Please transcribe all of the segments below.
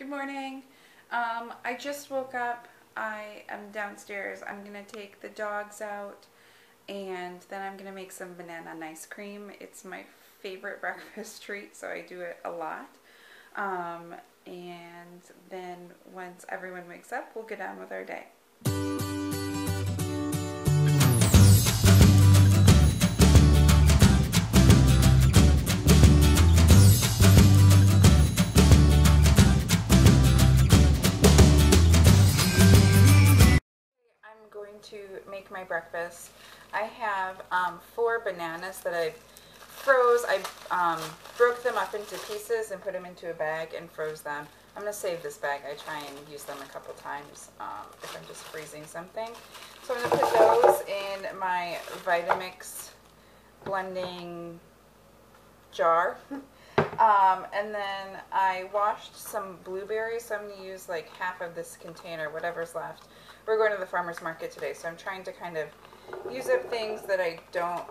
Good morning. Um, I just woke up. I am downstairs. I'm going to take the dogs out and then I'm going to make some banana ice cream. It's my favorite breakfast treat, so I do it a lot. Um, and then once everyone wakes up, we'll get on with our day. To make my breakfast. I have um, four bananas that I froze. I um, broke them up into pieces and put them into a bag and froze them. I'm going to save this bag. I try and use them a couple times um, if I'm just freezing something. So I'm going to put those in my Vitamix blending jar. Um, and then I washed some blueberries, so I'm going to use like half of this container, whatever's left. We're going to the farmer's market today, so I'm trying to kind of use up things that I don't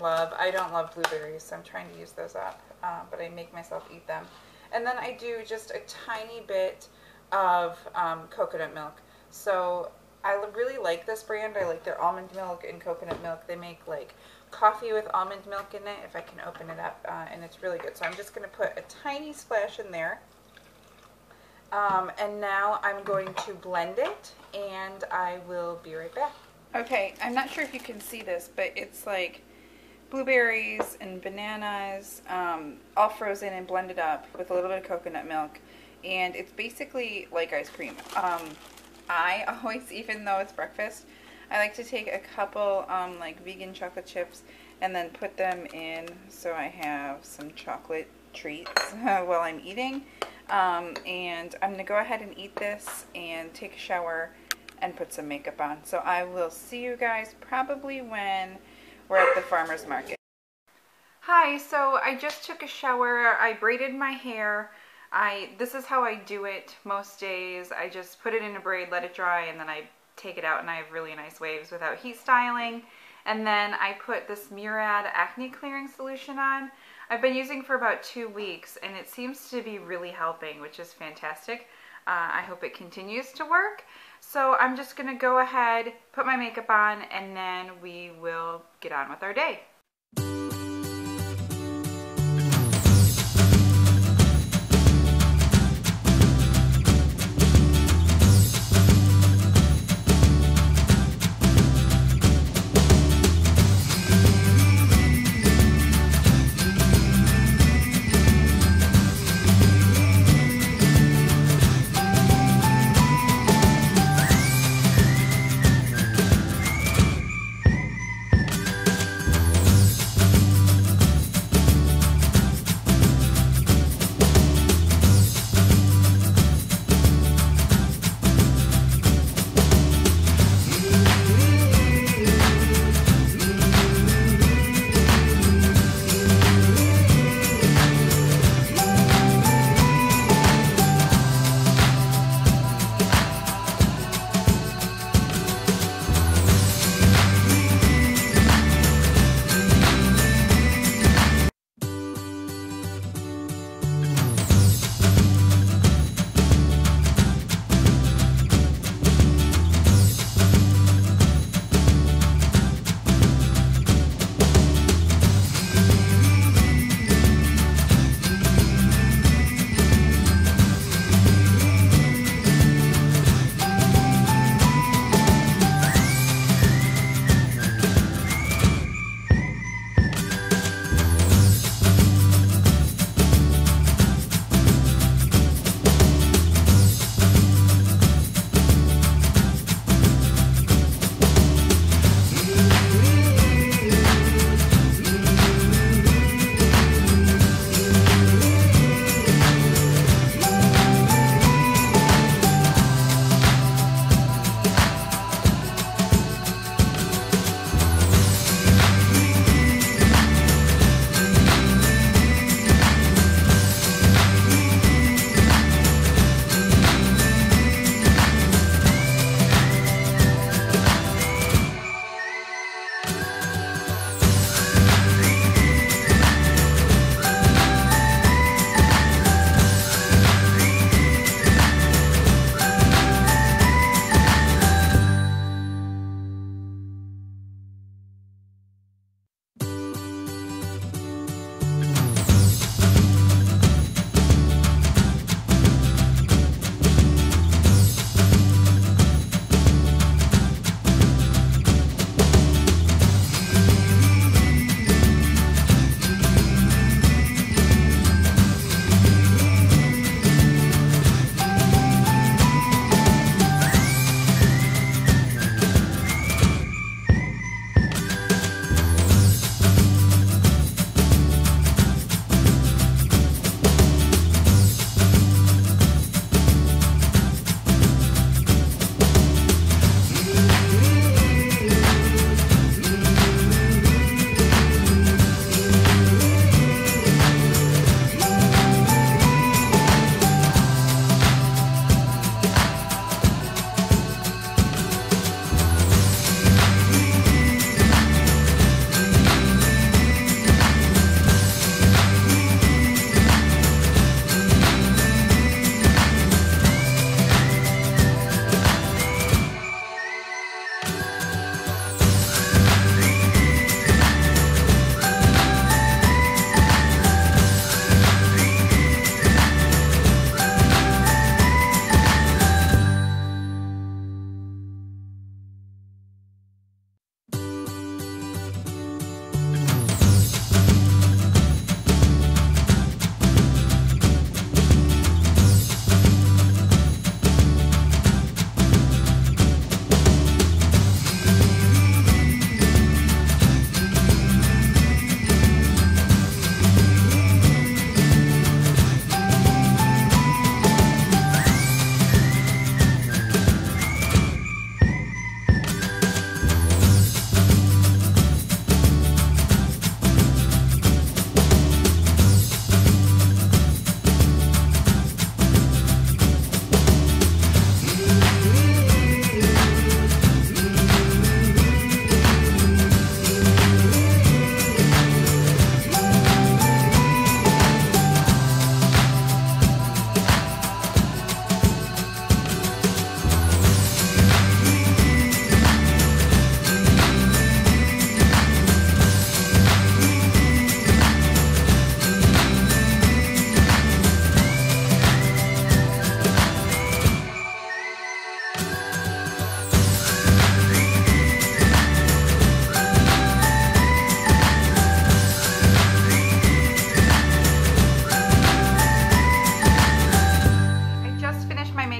love. I don't love blueberries, so I'm trying to use those up, uh, but I make myself eat them. And then I do just a tiny bit of um, coconut milk. So I really like this brand. I like their almond milk and coconut milk. They make like coffee with almond milk in it, if I can open it up, uh, and it's really good. So I'm just going to put a tiny splash in there. Um, and now I'm going to blend it, and I will be right back. Okay, I'm not sure if you can see this, but it's like blueberries and bananas, um, all frozen and blended up with a little bit of coconut milk. And it's basically like ice cream. Um, I always, even though it's breakfast, I like to take a couple um, like vegan chocolate chips and then put them in so I have some chocolate treats while I'm eating. Um, and I'm going to go ahead and eat this and take a shower and put some makeup on. So I will see you guys probably when we're at the farmer's market. Hi, so I just took a shower. I braided my hair. I This is how I do it most days. I just put it in a braid, let it dry, and then I take it out and I have really nice waves without heat styling. And then I put this Murad acne clearing solution on. I've been using for about two weeks and it seems to be really helping, which is fantastic. Uh, I hope it continues to work. So I'm just going to go ahead, put my makeup on, and then we will get on with our day.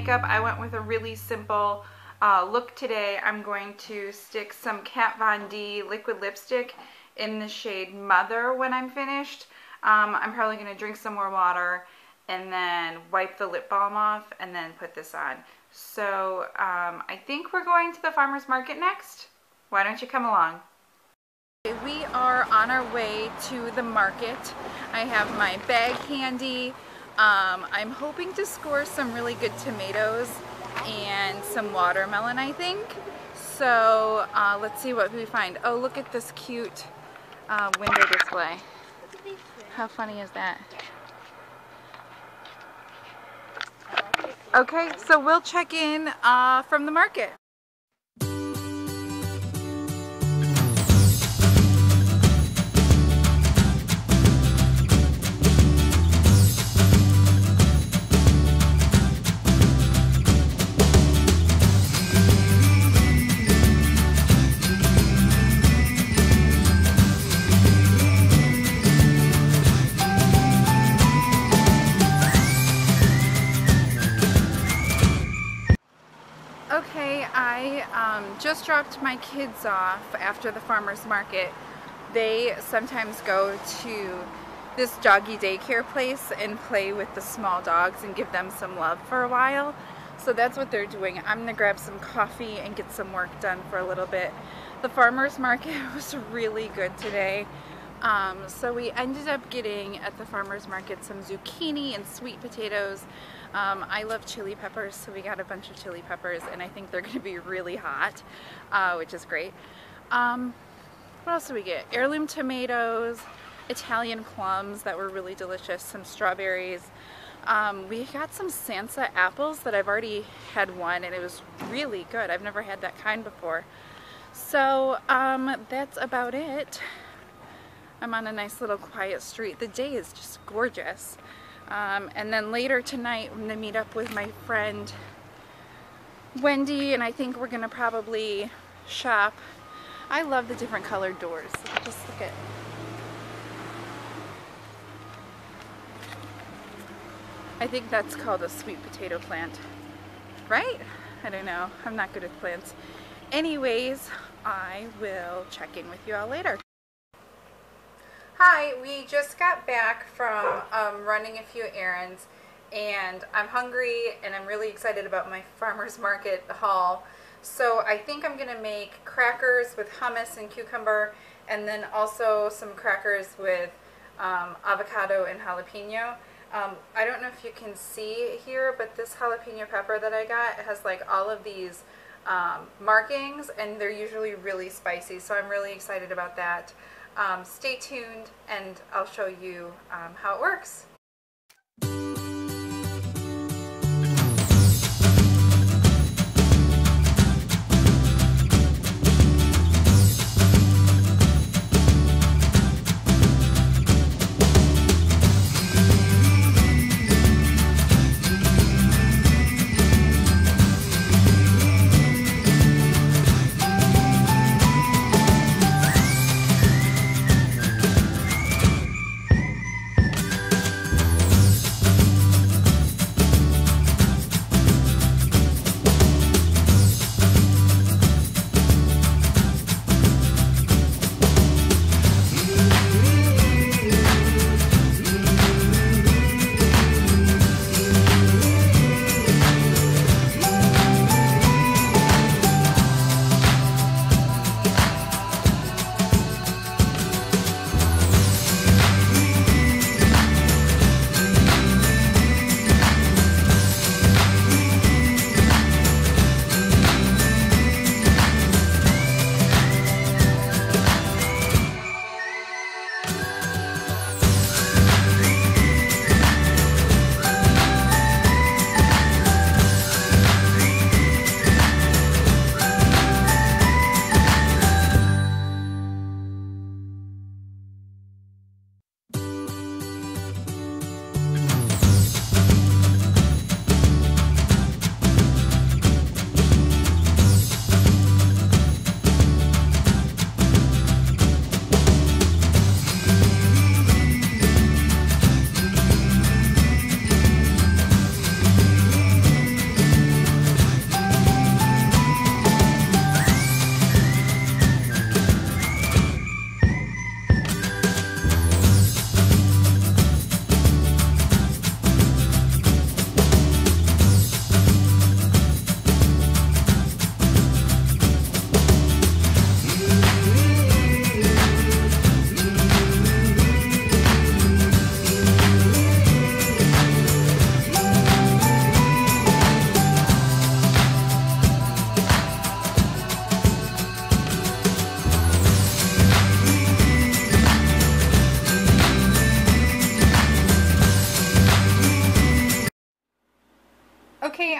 Makeup, I went with a really simple uh, look today. I'm going to stick some Kat Von D liquid lipstick in the shade Mother when I'm finished. Um, I'm probably going to drink some more water and then wipe the lip balm off and then put this on. So um, I think we're going to the farmer's market next. Why don't you come along? We are on our way to the market. I have my bag handy. Um, I'm hoping to score some really good tomatoes and some watermelon, I think. So uh, let's see what we find. Oh, look at this cute uh, window display. How funny is that? Okay, so we'll check in uh, from the market. Just dropped my kids off after the farmer's market. They sometimes go to this doggy daycare place and play with the small dogs and give them some love for a while. So that's what they're doing. I'm gonna grab some coffee and get some work done for a little bit. The farmer's market was really good today. Um, so we ended up getting at the farmer's market some zucchini and sweet potatoes. Um, I love chili peppers, so we got a bunch of chili peppers, and I think they're going to be really hot, uh, which is great. Um, what else did we get? Heirloom tomatoes, Italian plums that were really delicious, some strawberries. Um, we got some Sansa apples that I've already had one, and it was really good. I've never had that kind before. So um, that's about it. I'm on a nice little quiet street. The day is just gorgeous. Um, and then later tonight, I'm gonna meet up with my friend Wendy, and I think we're gonna probably shop. I love the different colored doors. Just look at. I think that's called a sweet potato plant, right? I don't know. I'm not good at plants. Anyways, I will check in with you all later. Hi, we just got back from um, running a few errands and I'm hungry and I'm really excited about my farmer's market haul. So I think I'm going to make crackers with hummus and cucumber and then also some crackers with um, avocado and jalapeno. Um, I don't know if you can see here, but this jalapeno pepper that I got has like all of these um, markings and they're usually really spicy. So I'm really excited about that. Um, stay tuned and I'll show you um, how it works.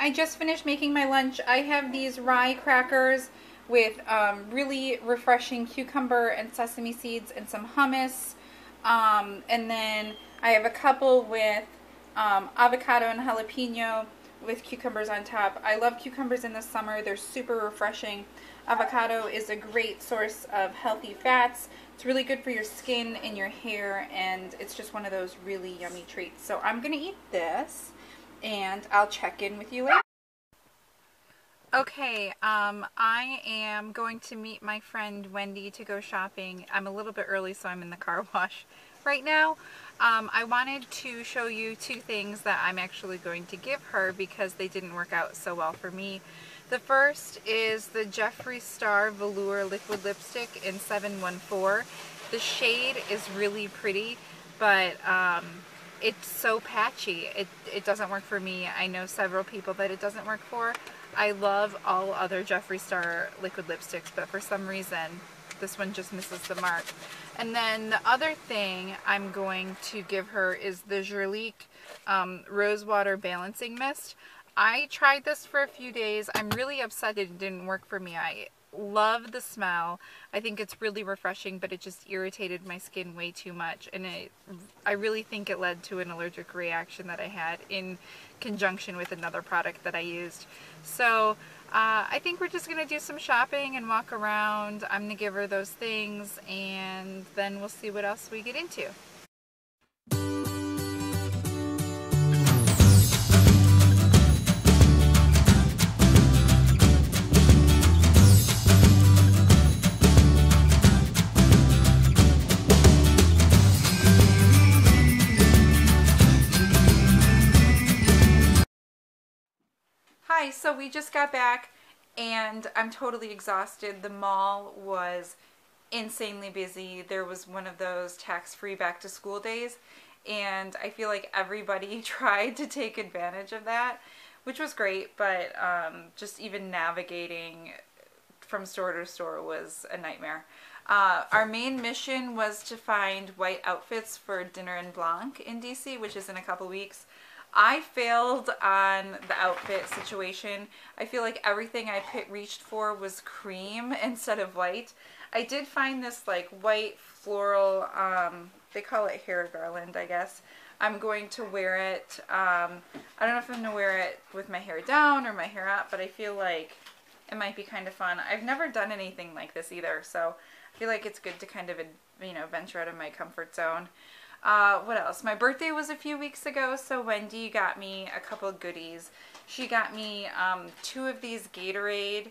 I just finished making my lunch. I have these rye crackers with um, really refreshing cucumber and sesame seeds and some hummus. Um, and then I have a couple with um, avocado and jalapeno with cucumbers on top. I love cucumbers in the summer. They're super refreshing. Avocado is a great source of healthy fats. It's really good for your skin and your hair and it's just one of those really yummy treats. So I'm going to eat this and I'll check in with you later. Okay, um, I am going to meet my friend Wendy to go shopping. I'm a little bit early so I'm in the car wash right now. Um, I wanted to show you two things that I'm actually going to give her because they didn't work out so well for me. The first is the Jeffree Star Velour Liquid Lipstick in 714. The shade is really pretty, but um, it's so patchy. It, it doesn't work for me. I know several people that it doesn't work for. I love all other Jeffree Star liquid lipsticks, but for some reason, this one just misses the mark. And then the other thing I'm going to give her is the Jurlique um, Rosewater Balancing Mist. I tried this for a few days. I'm really upset it didn't work for me. I love the smell. I think it's really refreshing, but it just irritated my skin way too much. And it, I really think it led to an allergic reaction that I had in conjunction with another product that I used. So uh, I think we're just going to do some shopping and walk around. I'm going to give her those things and then we'll see what else we get into. So we just got back and I'm totally exhausted. The mall was insanely busy. There was one of those tax-free back to school days and I feel like everybody tried to take advantage of that, which was great, but um, just even navigating from store to store was a nightmare. Uh, our main mission was to find white outfits for Dîner en Blanc in DC, which is in a couple weeks. I failed on the outfit situation. I feel like everything I reached for was cream instead of white. I did find this like white floral, um, they call it hair garland, I guess. I'm going to wear it, um, I don't know if I'm going to wear it with my hair down or my hair up, but I feel like it might be kind of fun. I've never done anything like this either, so I feel like it's good to kind of, you know, venture out of my comfort zone. Uh, what else? My birthday was a few weeks ago, so Wendy got me a couple goodies. She got me um, two of these Gatorade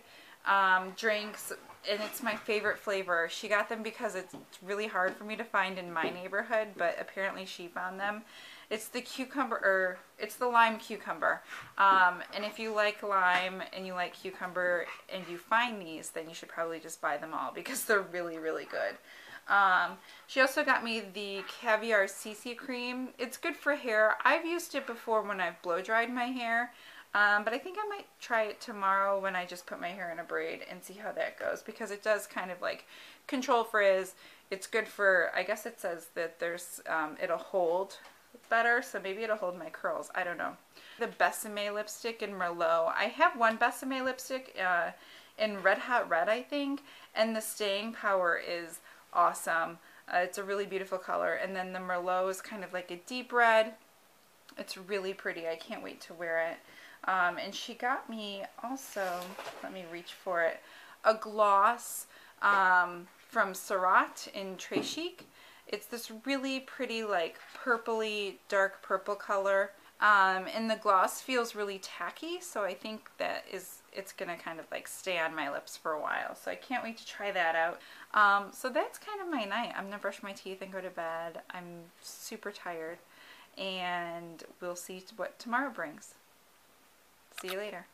um, drinks, and it's my favorite flavor. She got them because it's really hard for me to find in my neighborhood, but apparently she found them. It's the cucumber, or it's the lime cucumber. Um, and if you like lime and you like cucumber and you find these, then you should probably just buy them all because they're really, really good. Um, she also got me the Caviar CC Cream. It's good for hair. I've used it before when I've blow dried my hair. Um, but I think I might try it tomorrow when I just put my hair in a braid and see how that goes because it does kind of like control frizz. It's good for, I guess it says that there's, um, it'll hold better, so maybe it'll hold my curls. I don't know. The Besame lipstick in Merlot. I have one Besame lipstick uh, in Red Hot Red, I think, and the staying power is awesome. Uh, it's a really beautiful color. And then the Merlot is kind of like a deep red. It's really pretty. I can't wait to wear it. Um, and she got me also, let me reach for it, a gloss um, from Surratt in Très Chic. It's this really pretty like purpley, dark purple color. Um, and the gloss feels really tacky, so I think that is it's gonna kind of like stay on my lips for a while. So I can't wait to try that out. Um, so that's kind of my night. I'm gonna brush my teeth and go to bed. I'm super tired, and we'll see what tomorrow brings. See you later.